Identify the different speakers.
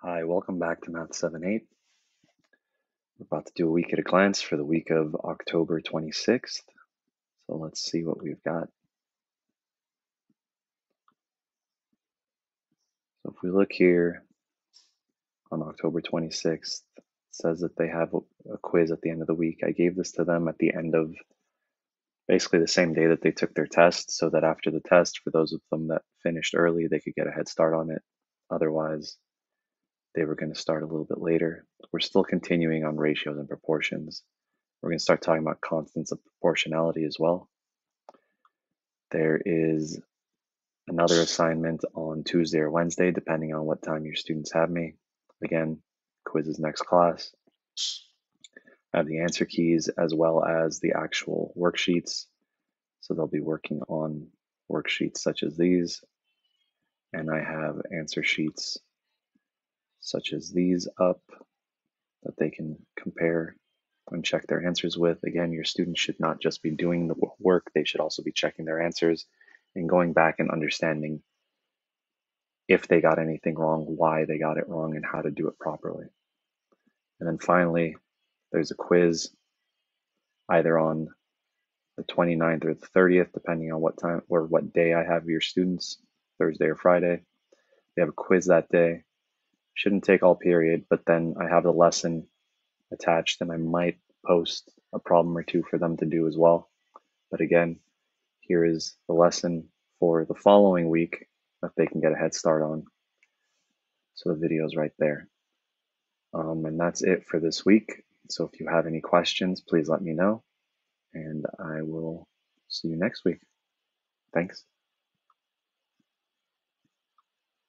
Speaker 1: Hi, welcome back to Math 7-8. We're about to do a week at a glance for the week of October 26th. So let's see what we've got. So if we look here on October 26th, it says that they have a quiz at the end of the week. I gave this to them at the end of basically the same day that they took their test so that after the test, for those of them that finished early, they could get a head start on it. Otherwise, they were going to start a little bit later. We're still continuing on ratios and proportions. We're going to start talking about constants of proportionality as well. There is another assignment on Tuesday or Wednesday, depending on what time your students have me. Again, quizzes next class. I have the answer keys as well as the actual worksheets. So they'll be working on worksheets such as these. And I have answer sheets such as these up that they can compare and check their answers with. Again, your students should not just be doing the work, they should also be checking their answers and going back and understanding if they got anything wrong, why they got it wrong, and how to do it properly. And then finally, there's a quiz either on the 29th or the 30th, depending on what time or what day I have your students, Thursday or Friday. They have a quiz that day shouldn't take all period, but then I have the lesson attached and I might post a problem or two for them to do as well. But again, here is the lesson for the following week that they can get a head start on. So the video is right there. Um, and that's it for this week. So if you have any questions, please let me know and I will see you next week. Thanks.